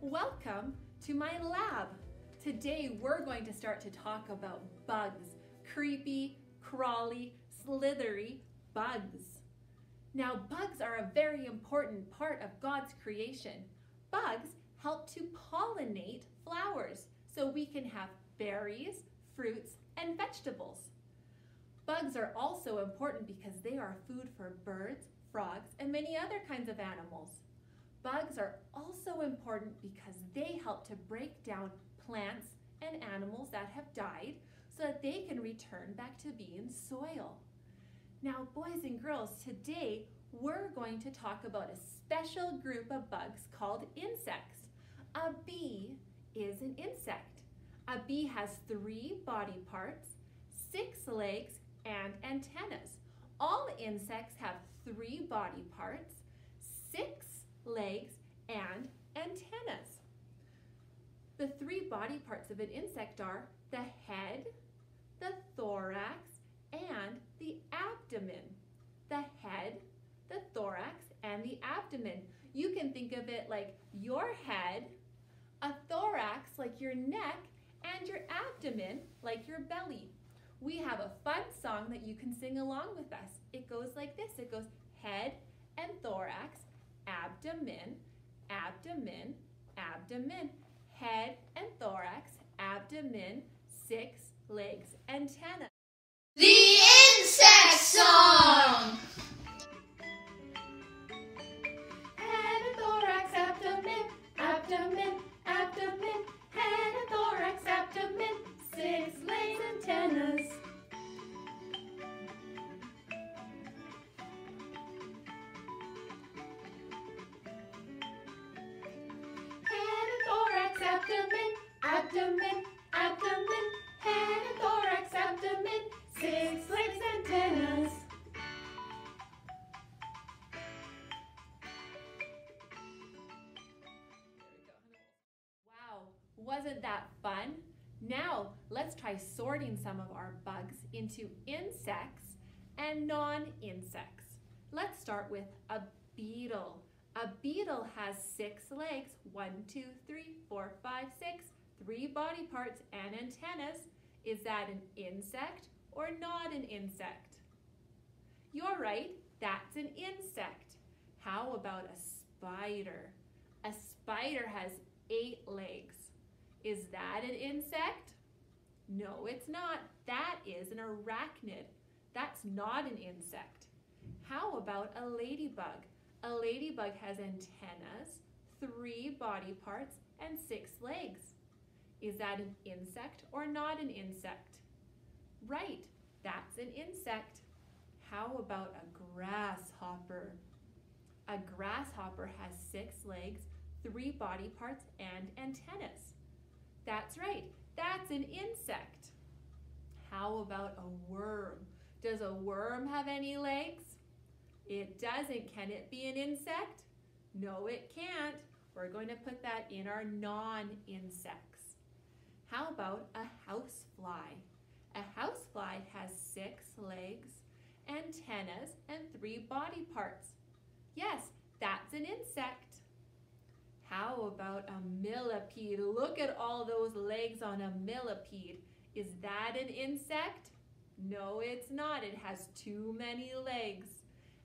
Welcome to my lab. Today we're going to start to talk about bugs. Creepy, crawly, slithery bugs. Now bugs are a very important part of God's creation. Bugs help to pollinate flowers so we can have berries, fruits, and vegetables. Bugs are also important because they are food for birds, frogs, and many other kinds of animals. Bugs are also important because they help to break down plants and animals that have died so that they can return back to being soil. Now, boys and girls, today we're going to talk about a special group of bugs called insects. A bee is an insect. A bee has three body parts, six legs, and antennas. All insects have three body parts, six legs, and antennas. The three body parts of an insect are the head, the thorax, and the abdomen. The head, the thorax, and the abdomen. You can think of it like your head, a thorax like your neck, and your abdomen like your belly. We have a fun song that you can sing along with us. It goes like this. It goes head and thorax, abdomen, abdomen, abdomen, head and thorax, abdomen, six legs, antenna. Wasn't that fun? Now let's try sorting some of our bugs into insects and non-insects. Let's start with a beetle. A beetle has six legs, one, two, three, four, five, six, three body parts and antennas. Is that an insect or not an insect? You're right, that's an insect. How about a spider? A spider has eight legs. Is that an insect? No, it's not. That is an arachnid. That's not an insect. How about a ladybug? A ladybug has antennas, three body parts, and six legs. Is that an insect or not an insect? Right, that's an insect. How about a grasshopper? A grasshopper has six legs, three body parts, and antennas. That's right, that's an insect. How about a worm? Does a worm have any legs? It doesn't. Can it be an insect? No, it can't. We're going to put that in our non-insects. How about a housefly? A housefly has six legs, antennas, and three body parts. Yes, that's an insect. How about a millipede? Look at all those legs on a millipede. Is that an insect? No, it's not. It has too many legs.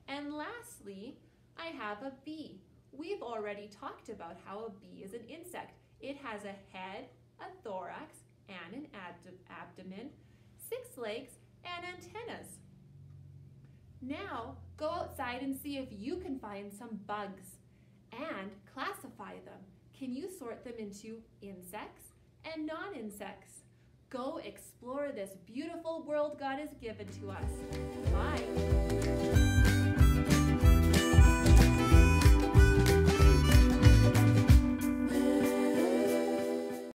And lastly, I have a bee. We've already talked about how a bee is an insect. It has a head, a thorax, and an abd abdomen, six legs, and antennas. Now, go outside and see if you can find some bugs and classify them. Can you sort them into insects and non-insects? Go explore this beautiful world God has given to us. Bye.